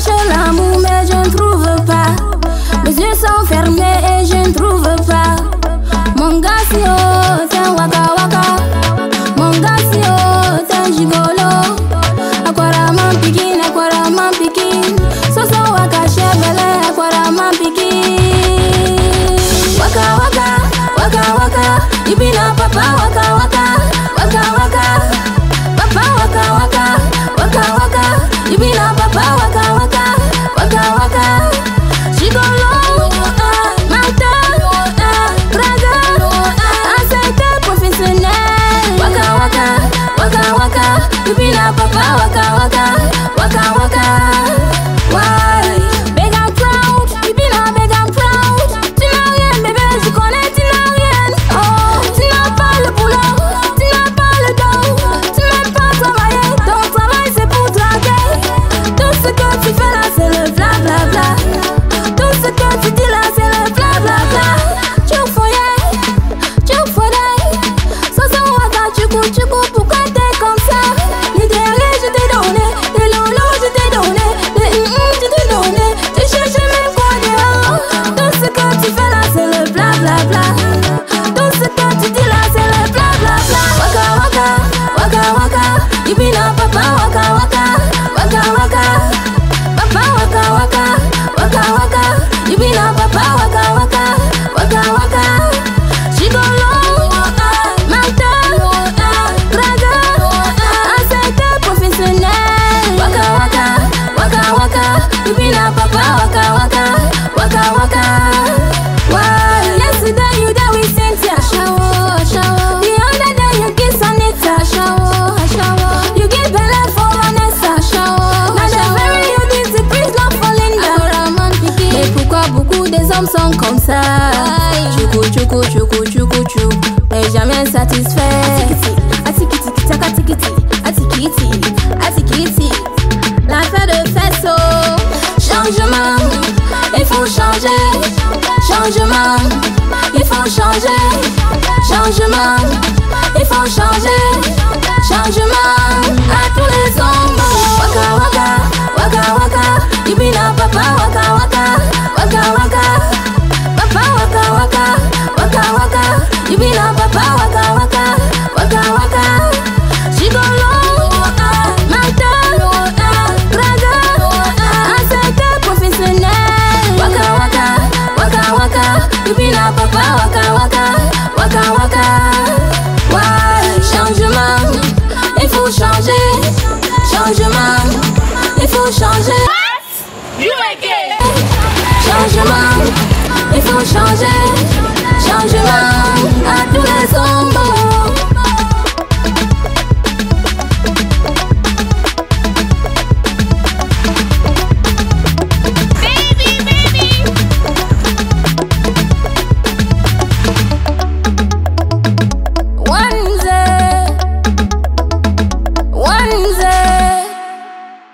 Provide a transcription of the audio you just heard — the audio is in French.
cherche l'amour mais je ne trouve pas. Mes yeux sont fermés et je ne trouve pas. Mon gars, si oh, c'est un waka na papa waka waka Comme ça. Tchou. Mais jamais satisfait. Ah, atikiti, atikiti, atikiti, ah, atikiti. Ah, L'affaire de faisceau. Changement, il faut changer. Changement, il faut changer. Changement, il faut changer. Changement à tous les hommes. Changement, ils sont changés. Changement à tous les sons.